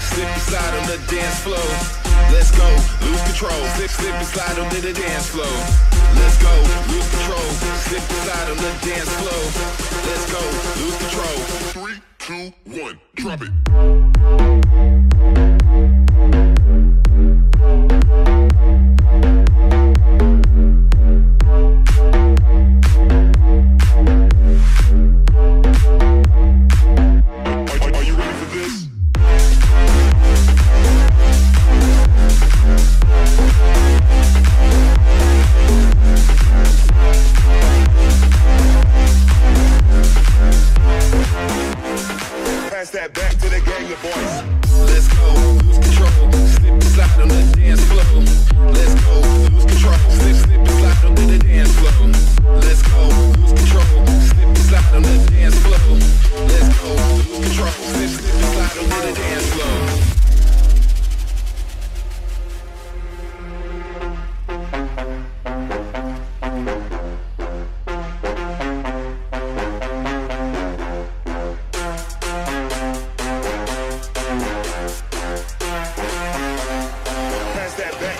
slip and slide on the dance floor. Let's go, lose control, slip, slip and slide on the dance floor. Let's go, lose control, slip and slide on the dance floor. Let's go, lose control. Three, two, one, drop it. Pass that back to the gang of boys. Let's go, lose control. Slip and slide on the dance floor.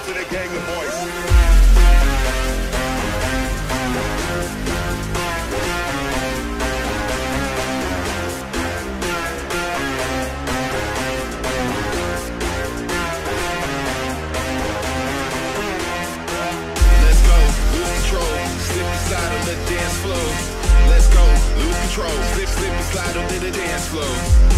To the gang of boys. Let's go, lose control. Slip and slide on the dance floor. Let's go, lose control. Slip, and slide onto the dance floor.